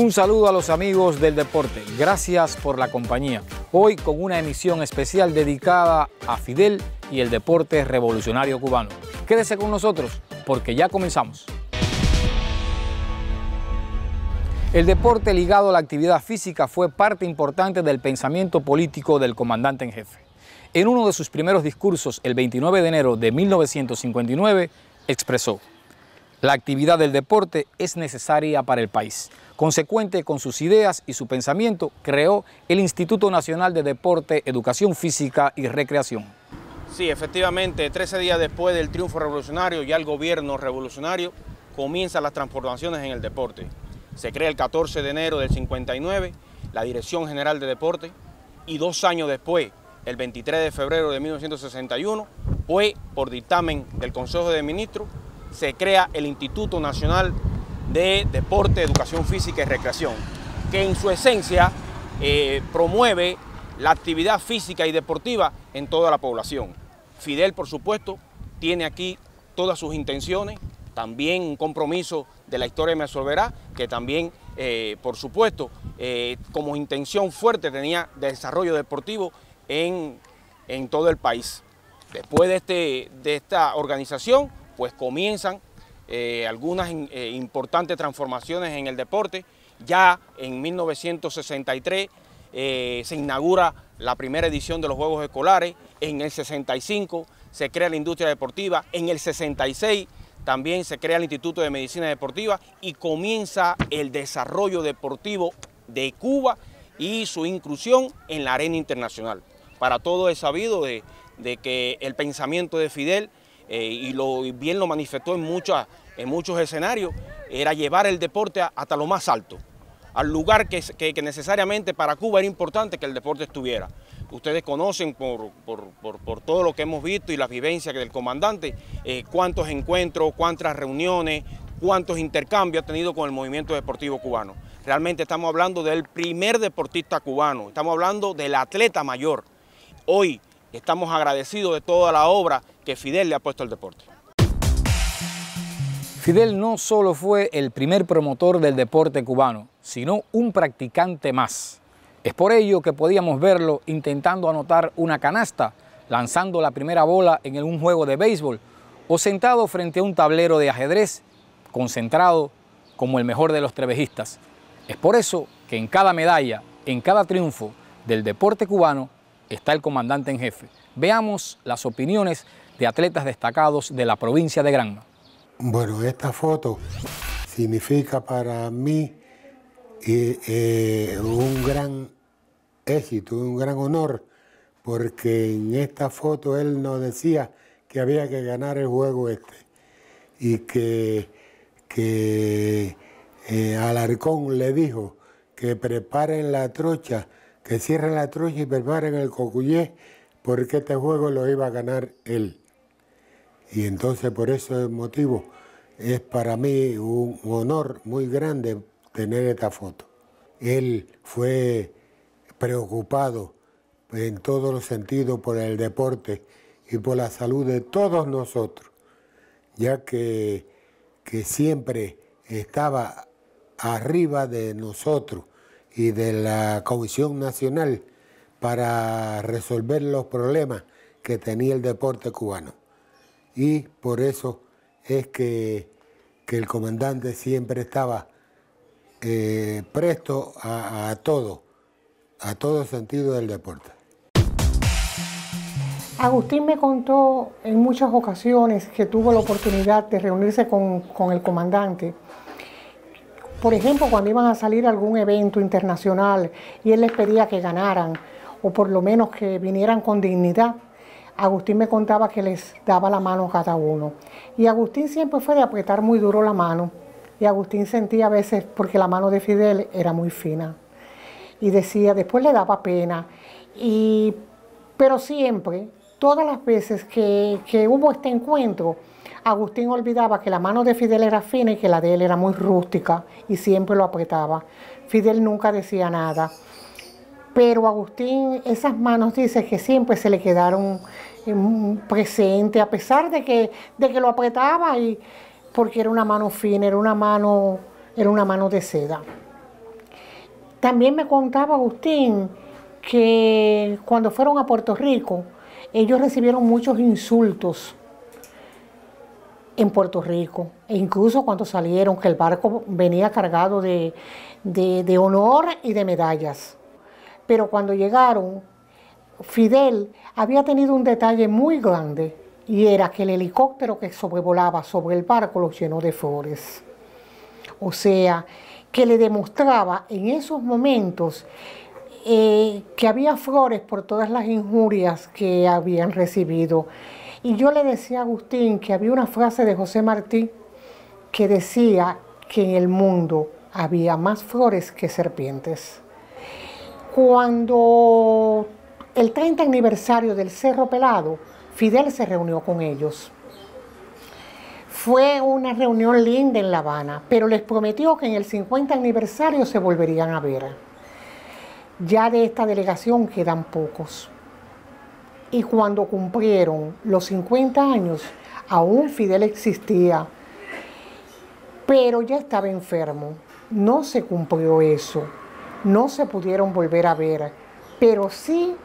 Un saludo a los amigos del deporte. Gracias por la compañía. Hoy con una emisión especial dedicada a Fidel y el deporte revolucionario cubano. Quédese con nosotros porque ya comenzamos. El deporte ligado a la actividad física fue parte importante del pensamiento político del comandante en jefe. En uno de sus primeros discursos, el 29 de enero de 1959, expresó, la actividad del deporte es necesaria para el país. Consecuente con sus ideas y su pensamiento, creó el Instituto Nacional de Deporte, Educación Física y Recreación. Sí, efectivamente, 13 días después del triunfo revolucionario, ya el gobierno revolucionario comienza las transformaciones en el deporte. Se crea el 14 de enero del 59 la Dirección General de Deporte y dos años después, el 23 de febrero de 1961, fue por dictamen del Consejo de Ministros, se crea el Instituto Nacional de Deporte, Educación Física y Recreación, que en su esencia eh, promueve la actividad física y deportiva en toda la población. Fidel, por supuesto, tiene aquí todas sus intenciones, también un compromiso de la historia me absolverá, que también, eh, por supuesto, eh, como intención fuerte tenía desarrollo deportivo en, todo el país. Después de, este, de esta organización, pues comienzan eh, algunas importantes transformaciones en el deporte. Ya en 1963 se inaugura la primera edición de los Juegos Escolares, en el 65 se crea la industria deportiva, en el 66 también se crea el Instituto de Medicina Deportiva y comienza el desarrollo deportivo de Cuba y su inclusión en la arena internacional. Para todo es sabido de, que el pensamiento de Fidel, eh, y lo, bien lo manifestó en, en muchos escenarios, era llevar el deporte hasta lo más alto, al lugar que, necesariamente para Cuba era importante que el deporte estuviera ustedes conocen por, todo lo que hemos visto y las vivencias del comandante, eh, cuántos encuentros, cuántas reuniones, cuántos intercambios ha tenido con el movimiento deportivo cubano. Realmente estamos hablando del primer deportista cubano, estamos hablando del atleta mayor. Hoy estamos agradecidos de toda la obra que Fidel le ha puesto al deporte. Fidel no solo fue el primer promotor del deporte cubano, sino un practicante más. Es por ello que podíamos verlo intentando anotar una canasta, lanzando la primera bola en un juego de béisbol o sentado frente a un tablero de ajedrez, concentrado como el mejor de los trevejistas. Es por eso que en cada medalla, en cada triunfo del deporte cubano, está el comandante en jefe. Veamos las opiniones de atletas destacados de la provincia de Granma. Bueno, esta foto significa para mí y eh, un gran éxito, un gran honor, porque en esta foto él nos decía que había que ganar el juego este y que, que eh, Alarcón le dijo que preparen la trocha, que cierren la trocha y preparen el cocuyé, porque este juego lo iba a ganar él. Y entonces por ese motivo es para mí un honor muy grande tener esta foto. Él fue preocupado en todos los sentidos por el deporte y por la salud de todos nosotros, ya que, que siempre estaba arriba de nosotros y de la Comisión Nacional para resolver los problemas que tenía el deporte cubano. Y por eso es que, que el comandante siempre estaba eh, presto a, todo, a todo sentido del deporte. Agustín me contó en muchas ocasiones que tuvo la oportunidad de reunirse con, con, el comandante. Por ejemplo, cuando iban a salir a algún evento internacional y él les pedía que ganaran o por lo menos que vinieran con dignidad, Agustín me contaba que les daba la mano a cada uno. Y Agustín siempre fue de apretar muy duro la mano y Agustín sentía a veces, porque la mano de Fidel era muy fina, y decía, después le daba pena, y, pero siempre, todas las veces que, hubo este encuentro, Agustín olvidaba que la mano de Fidel era fina y que la de él era muy rústica y siempre lo apretaba. Fidel nunca decía nada. Pero Agustín, esas manos dice que siempre se le quedaron presentes, a pesar de que, de que lo apretaba y, porque era una mano fina, era una mano, era una mano de seda. También me contaba Agustín que cuando fueron a Puerto Rico, ellos recibieron muchos insultos en Puerto Rico, e incluso cuando salieron, que el barco venía cargado de, de, honor y de medallas. Pero cuando llegaron, Fidel había tenido un detalle muy grande y era que el helicóptero que sobrevolaba sobre el barco los llenó de flores. O sea, que le demostraba en esos momentos eh, que había flores por todas las injurias que habían recibido. Y yo le decía a Agustín que había una frase de José Martí que decía que en el mundo había más flores que serpientes. Cuando el 30 aniversario del Cerro Pelado, Fidel se reunió con ellos. Fue una reunión linda en La Habana, pero les prometió que en el 50 aniversario se volverían a ver. Ya de esta delegación quedan pocos. Y cuando cumplieron los 50 años, aún Fidel existía, pero ya estaba enfermo. No se cumplió eso, no se pudieron volver a ver, pero sí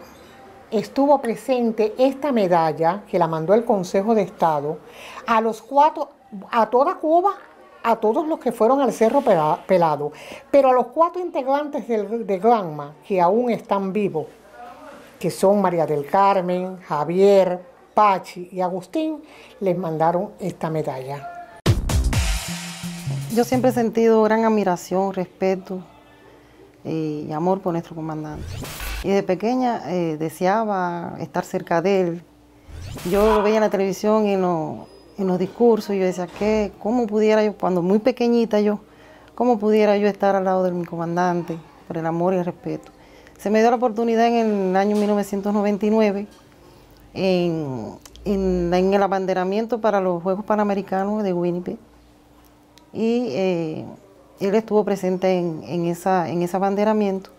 estuvo presente esta medalla que la mandó el Consejo de Estado a los cuatro, a toda Cuba, a todos los que fueron al Cerro Pelado, pero a los cuatro integrantes de Granma que aún están vivos, que son María del Carmen, Javier, Pachi y Agustín, les mandaron esta medalla. Yo siempre he sentido gran admiración, respeto y amor por nuestro comandante. Y de pequeña eh, deseaba estar cerca de él. Yo lo veía en la televisión y en, los discursos y yo decía, ¿qué? ¿cómo pudiera yo, cuando muy pequeñita yo, cómo pudiera yo estar al lado de mi comandante por el amor y el respeto? Se me dio la oportunidad en el año 1999 en, el abanderamiento para los Juegos Panamericanos de Winnipeg y eh, él estuvo presente en ese abanderamiento.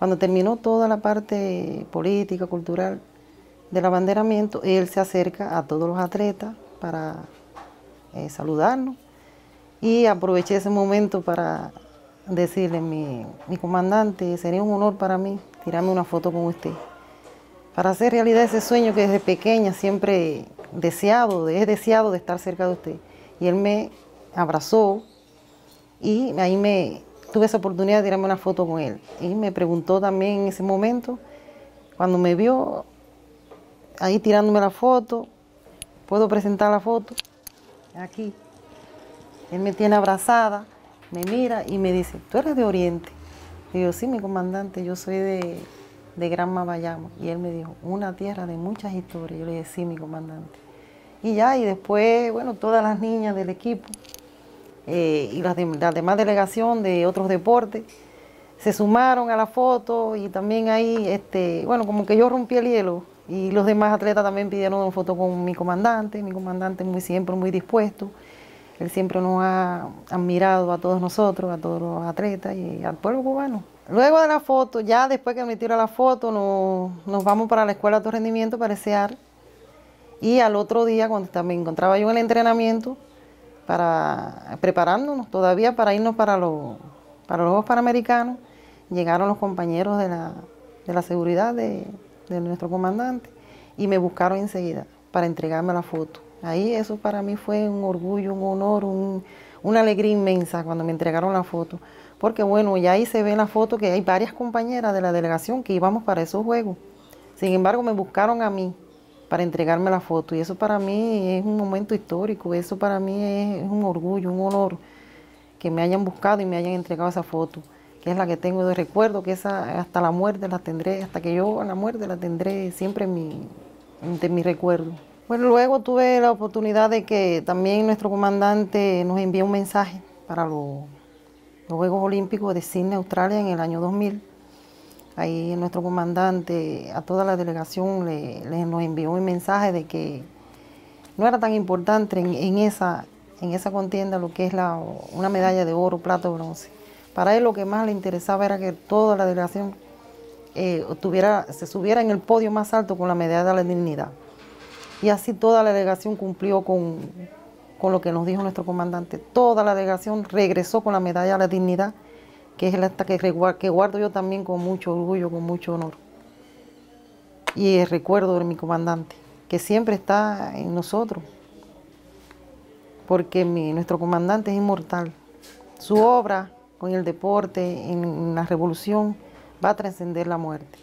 Cuando terminó toda la parte política, cultural del abanderamiento, él se acerca a todos los atletas para eh, saludarnos y aproveché ese momento para decirle, mi, comandante, sería un honor para mí tirarme una foto con usted, para hacer realidad ese sueño que desde pequeña siempre deseado, he deseado de estar cerca de usted. Y él me abrazó y ahí me tuve esa oportunidad de tirarme una foto con él. Y me preguntó también en ese momento, cuando me vio ahí tirándome la foto, puedo presentar la foto aquí. Él me tiene abrazada, me mira y me dice, ¿tú eres de Oriente? Y yo, sí, mi comandante, yo soy de, de Gran Mabayamo. Y él me dijo, una tierra de muchas historias. Yo le dije, sí, mi comandante. Y ya, y después, bueno, todas las niñas del equipo eh, y las, demás delegación de otros deportes se sumaron a la foto y también ahí, este, bueno, como que yo rompí el hielo y los demás atletas también pidieron una foto con mi comandante, mi comandante muy siempre muy dispuesto. Él siempre nos ha admirado a todos nosotros, a todos los atletas y al pueblo cubano. Luego de la foto, ya después que me tiro la foto, nos, nos vamos para la escuela de alto rendimiento para desear. Y al otro día, cuando me encontraba yo en el entrenamiento, para preparándonos todavía para irnos para los, para los Juegos Panamericanos, llegaron los compañeros de la, de la seguridad de, nuestro comandante y me buscaron enseguida para entregarme la foto. Ahí eso para mí fue un orgullo, un honor, una alegría inmensa cuando me entregaron la foto. Porque bueno, ya ahí se ve en la foto que hay varias compañeras de la delegación que íbamos para esos juegos. Sin embargo, me buscaron a mí para entregarme la foto. Y eso para mí es un momento histórico, eso para mí es, un orgullo, un honor que me hayan buscado y me hayan entregado esa foto, que es la que tengo de recuerdo, que esa hasta la muerte la tendré, hasta que yo a la muerte la tendré siempre en mi, en recuerdo. Bueno, luego tuve la oportunidad de que también nuestro comandante nos envió un mensaje para los, los Juegos Olímpicos de Sydney, Australia, en el año 2000 Ahí nuestro comandante, a toda la delegación, le, nos envió un mensaje de que no era tan importante en, esa, en esa contienda lo que es la, una medalla de oro, plata o bronce. Para él lo que más le interesaba era que toda la delegación eh, se subiera en el podio más alto con la medalla de la dignidad. Y así toda la delegación cumplió con, con lo que nos dijo nuestro comandante. Toda la delegación regresó con la medalla de la dignidad que es la que, que guardo yo también con mucho orgullo, con mucho honor. Y el recuerdo de mi comandante, que siempre está en nosotros, porque nuestro comandante es inmortal. Su obra con el deporte, en la revolución, va a trascender la muerte.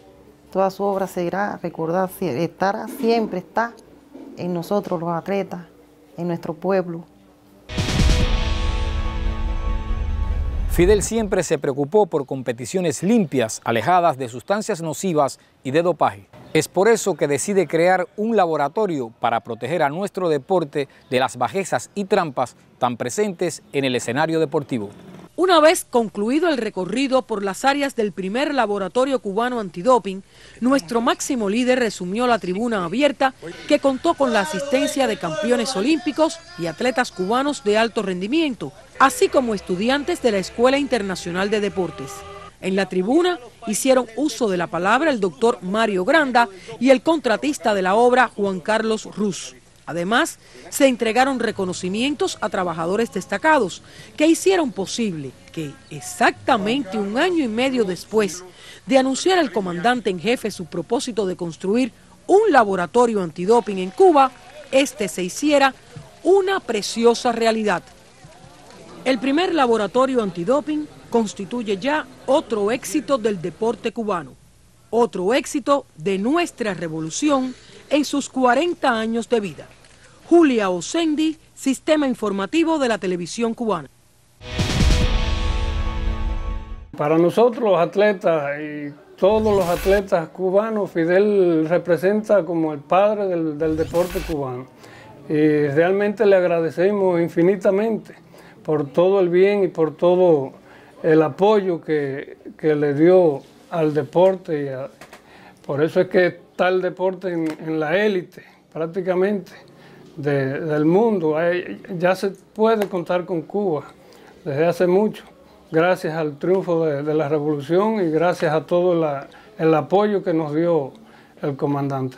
Toda su obra será recordada, estará, siempre está en nosotros los atletas, en nuestro pueblo. Fidel siempre se preocupó por competiciones limpias, alejadas de sustancias nocivas y de dopaje. Es por eso que decide crear un laboratorio para proteger a nuestro deporte de las bajezas y trampas tan presentes en el escenario deportivo. Una vez concluido el recorrido por las áreas del primer laboratorio cubano antidoping, nuestro máximo líder resumió la tribuna abierta que contó con la asistencia de campeones olímpicos y atletas cubanos de alto rendimiento, así como estudiantes de la Escuela Internacional de Deportes. En la tribuna hicieron uso de la palabra el doctor Mario Granda y el contratista de la obra Juan Carlos Ruz. Además, se entregaron reconocimientos a trabajadores destacados que hicieron posible que exactamente un año y medio después de anunciar al comandante en jefe su propósito de construir un laboratorio antidoping en Cuba, este se hiciera una preciosa realidad. El primer laboratorio antidoping constituye ya otro éxito del deporte cubano, otro éxito de nuestra revolución en sus 40 años de vida. Julia Osendi, Sistema Informativo de la Televisión Cubana. Para nosotros los atletas y todos los atletas cubanos, Fidel representa como el padre del, deporte cubano. Y realmente le agradecemos infinitamente por todo el bien y por todo el apoyo que, le dio al deporte. Y por eso es que está el deporte en la élite prácticamente del mundo. ya se puede contar con Cuba desde hace mucho, gracias al triunfo de, la revolución y gracias a todo el apoyo que nos dio el comandante.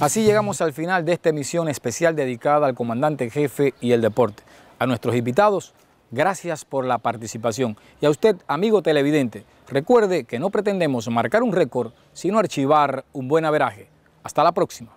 Así llegamos al final de esta emisión especial dedicada al comandante jefe y el deporte. A nuestros invitados, gracias por la participación. Y a usted, amigo televidente, recuerde que no pretendemos marcar un récord, sino archivar un buen averaje. Hasta la próxima.